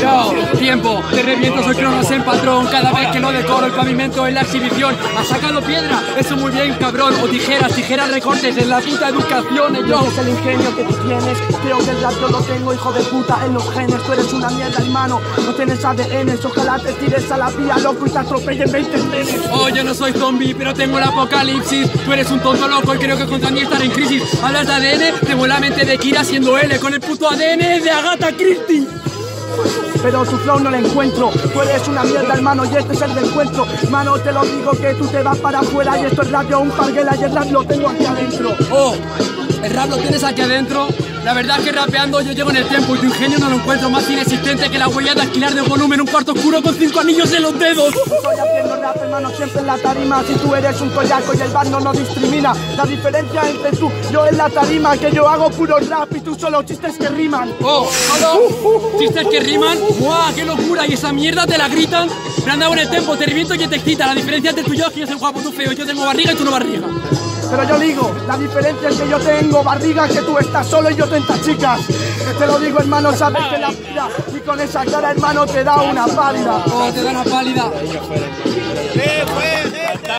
Yo, tiempo, te reviento, soy Cronos en patrón. Cada vez que lo decoro, el pavimento en la exhibición. ¿Has sacado piedra? Eso muy bien, cabrón. O tijeras, tijeras recortes en la puta educación. yo. es el ingenio que tú tienes. Creo que el rap yo lo tengo, hijo de puta, en los genes. Tú eres una mierda, hermano. No tienes ADN. Ojalá te tires a la vía, loco, y te atropellen 20 trenes. Oh, yo no soy zombie, pero tengo el apocalipsis. Tú eres un tonto loco y creo que contra mí estar en crisis. Hablas de ADN, tengo la mente de Kira siendo L con el puto ADN de Agatha Christie. Pero tu flow no la encuentro. Tú eres una mierda, hermano, y este es el encuentro. Mano, te lo digo que tú te vas para afuera y esto es rap, yo un parguela y el rap lo tengo aquí adentro. Oh, el rap lo tienes aquí adentro. La verdad es que rapeando yo llevo en el tiempo y tu ingenio no lo encuentro más inexistente que la huella de alquilar de volumen en un cuarto oscuro con cinco anillos en los dedos. Estoy haciendo rap, hermano, siempre en la tarima. Si tú eres un collaco y el bando no discrimina. La diferencia entre tú, yo en la tarima, que yo hago puro rap y tú solo chistes que riman. Oh, solo chistes que riman. ¡Guau, qué locura! Y esa mierda te la gritan. Me han dado en el tempo, te reviento y te excita. La diferencia entre tú y yo es que yo soy guapo, tú feo. Yo tengo barriga y tú no barriga. Pero yo digo, la diferencia es que yo tengo barriga, que tú estás solo y yo 30 chicas. Te lo digo, hermano, sabes que la vida y con esa cara, hermano, te da una pálida. Oh, te da una pálida.